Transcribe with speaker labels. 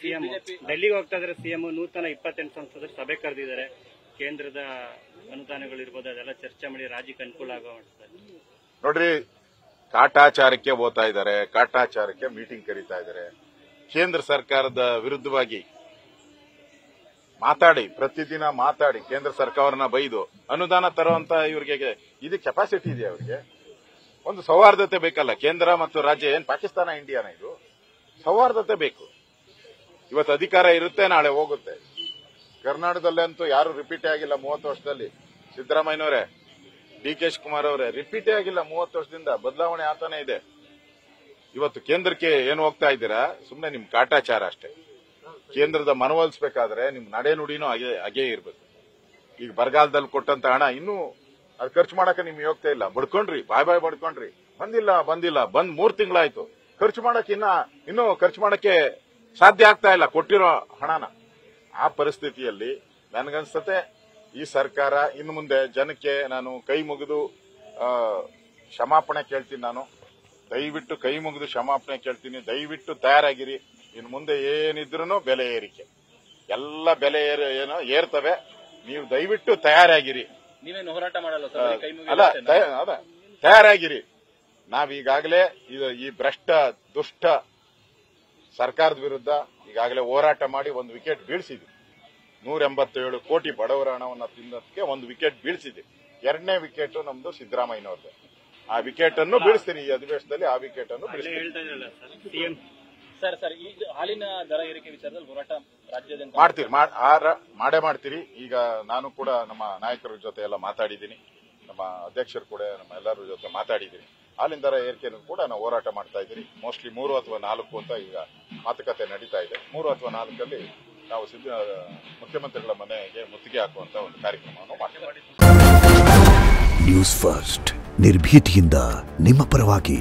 Speaker 1: CM. ಡೆಲ್ಲಿಗೆ ಹೋಗ್ತಾ ಇದ್ರೆ ಸಿಎಂ. ನೂತನ ಇಪ್ಪತ್ತೆಂಟು ಸಂಸದರು ಸಭೆ ಕರೆದಿದ್ದಾರೆ. ಕೇಂದ್ರದ ಅನುದಾನಗಳಿರ್ಬೋದು ಅದೆಲ್ಲ ಚರ್ಚೆ ಮಾಡಿ ರಾಜ್ಯಕ್ಕೆ ಅನುಕೂಲ ಆಗೋ
Speaker 2: ನೋಡ್ರಿ, ಕಾಟಾಚಾರಕ್ಕೆ ಹೋಗ್ತಾ ಇದ್ದಾರೆ, ಕಾಟಾಚಾರಕ್ಕೆ ಮೀಟಿಂಗ್ ಕರೀತಾ ಇದ್ದಾರೆ. ಕೇಂದ್ರ ಸರ್ಕಾರದ ವಿರುದ್ಧವಾಗಿ ಮಾತಾಡಿ, ಪ್ರತಿದಿನ ಮಾತಾಡಿ, ಕೇಂದ್ರ ಸರ್ಕಾರನ ಬೈದು ಅನುದಾನ ತರುವಂತ ಇವ್ರಿಗೆ ಇದು ಕೆಪಾಸಿಟಿ ಇದೆ ಅವರಿಗೆ? ಒಂದು ಸೌಹಾರ್ದತೆ ಬೇಕಲ್ಲ, ಕೇಂದ್ರ ಮತ್ತು ರಾಜ್ಯ ಏನ್ ಪಾಕಿಸ್ತಾನ, ಇಂಡಿಯಾನ ಇದು? ಸೌಹಾರ್ದತೆ ಬೇಕು. ಇವತ್ತು ಅಧಿಕಾರ ಇರುತ್ತೆ, ನಾಳೆ ಹೋಗುತ್ತೆ. ಕರ್ನಾಟಕದಲ್ಲಂತೂ ಯಾರು ರಿಪೀಟ್ ಆಗಿಲ್ಲ ಮೂವತ್ತು ವರ್ಷದಲ್ಲಿ. ಸಿದ್ದರಾಮಯ್ಯನವರೇ ಡಿ ಕೆ ಶಿವಕುಮಾರ್ ಅವರೇ ರಿಪೀಟೇ ಆಗಿಲ್ಲ ಮೂವತ್ತು ವರ್ಷದಿಂದ. ಬದಲಾವಣೆ ಆತಾನೆ ಇದೆ. ಇವತ್ತು ಕೇಂದ್ರಕ್ಕೆ ಏನು ಹೋಗ್ತಾ ಇದ್ದೀರಾ? ಸುಮ್ಮನೆ ನಿಮ್ ಕಾಟಾಚಾರ ಅಷ್ಟೇ. ಕೇಂದ್ರದ ಮನವೊಲಿಸಬೇಕಾದ್ರೆ ನಿಮ್ ನಡೆ ನುಡಿನೂ ಹಾಗೆ, ಹಾಗೇ ಇರಬೇಕು. ಈಗ ಬರಗಾಲದಲ್ಲಿ ಕೊಟ್ಟಂತ ಹಣ ಇನ್ನೂ ಅದು ಖರ್ಚು ಮಾಡಕ್ಕೆ ನಿಮ್ಗೆ ಹೋಗ್ತಾ ಇಲ್ಲ. ಬಡ್ಕೊಂಡ್ರಿ ಬಾಯ್ ಬಾಯ್ ಬಡ್ಕೊಂಡ್ರಿ ಬಂದಿಲ್ಲ ಬಂದಿಲ್ಲ. ಬಂದ್ ಮೂರ್ ತಿಂಗಳಾಯ್ತು. ಖರ್ಚು ಮಾಡಕ್ಕೆ ಇನ್ನ, ಇನ್ನೂ ಖರ್ಚು ಮಾಡಕ್ಕೆ ಸಾಧ್ಯ ಆಗ್ತಾ ಇಲ್ಲ ಕೊಟ್ಟಿರೋ ಹಣನ. ಆ ಪರಿಸ್ಥಿತಿಯಲ್ಲಿ ನನಗನ್ಸತ್ತೆ ಈ ಸರ್ಕಾರ ಇನ್ನು ಮುಂದೆ ಜನಕ್ಕೆ ನಾನು ಕೈ ಮುಗಿದು ಕ್ಷಮಾಪಣೆ ಕೇಳ್ತೀನಿ ನಾನು. ದಯವಿಟ್ಟು ಕೈ ಮುಗಿದು ಕ್ಷಮಾಪಣೆ ಕೇಳ್ತೀನಿ. ದಯವಿಟ್ಟು ತಯಾರಾಗಿರಿ. ಇನ್ನು ಮುಂದೆ ಏನಿದ್ರು ಬೆಲೆ ಏರಿಕೆ. ಎಲ್ಲ ಬೆಲೆ ಏರಿ ಏನೋ ಏರ್ತವೆ. ನೀವು ದಯವಿಟ್ಟು ತಯಾರಾಗಿರಿ.
Speaker 3: ನೀವೇನು ಹೋರಾಟ ಮಾಡಲ್ಲ
Speaker 2: ಅಲ್ಲ ಅದ ತಯಾರಾಗಿರಿ. ನಾವೀಗಾಗಲೇ ಈ ಭ್ರಷ್ಟ ದುಷ್ಟ ಸರ್ಕಾರದ ವಿರುದ್ಧ ಈಗಾಗಲೇ ಹೋರಾಟ ಮಾಡಿ ಒಂದು ವಿಕೆಟ್ ಬೀಳಿಸಿದ್ವಿ ನೂರ ಎಂಬತ್ತೇಳು ಕೋಟಿ ಬಡವರ ಹಣವನ್ನು ತಿನ್ನೋದಕ್ಕೆ ಒಂದು ವಿಕೆಟ್ ಬೀಳಿಸಿದೆ. ಎರಡನೇ ವಿಕೆಟ್ ನಮ್ದು ಸಿದ್ದರಾಮಯ್ಯನವ್ರದ್ದು. ಆ ವಿಕೆಟ್ ಅನ್ನು ಬೀಳಿಸ್ತೀನಿ ಈ ಅಧಿವೇಶನದಲ್ಲಿ ಆ ವಿಕೆಟ್ ಅನ್ನು
Speaker 1: ಅಲ್ಲೇ
Speaker 2: ಬೀಳಿಸ್ತೀನಿ.
Speaker 1: ಸರ್ ಸಿಎಂ
Speaker 3: ಸರ್ ಸರ್ ಈ ಹಾಲಿನ ದರ ಏರಿಕೆ ವಿಚಾರದಲ್ಲಿ ಹೋರಾಟ ರಾಜ್ಯದಿಂದ
Speaker 2: ಮಾಡ್ತೀರಿ ಮಾಡೇ ಮಾಡ್ತೀರಿ. ಈಗ ನಾನು ಕೂಡ ನಮ್ಮ ನಾಯಕರ ಜೊತೆ ಎಲ್ಲ ಮಾತಾಡಿದ್ದೀನಿ. ನಮ್ಮ ಅಧ್ಯಕ್ಷರು ಕೂಡ ನಮ್ಮ ಎಲ್ಲರ ಜೊತೆ ಮಾತಾಡಿದ್ದೀನಿ. ಹಾಲಿನ ದರ ಏರಿಕೆಯನ್ನು ಕೂಡ ನಾವು ಹೋರಾಟ ಮಾಡ್ತಾ ಇದ್ದೀರಿ. ಮೋಸ್ಟ್ಲಿ ಮೂರು ಅಥವಾ ನಾಲ್ಕು ಅಂತ ಈಗ ಮಾತುಕತೆ ನಡೀತಾ ಇದೆ. ಮೂರು ಅಥವಾ ನಾಲ್ಕಲ್ಲಿ ನಾವು ಸಿದ್ಧ ಮುಖ್ಯಮಂತ್ರಿಗಳ ಮನೆಗೆ ಮುತ್ತಿಗೆ ಹಾಕುವಂತ ಒಂದು ಕಾರ್ಯಕ್ರಮವನ್ನು ಮಾಡ್ತೀವಿ.
Speaker 4: ನ್ಯೂಸ್ ಫಸ್ಟ್ ನಿರ್ಭೀತಿಯಿಂದ ನಿಮ್ಮ ಪರವಾಗಿ.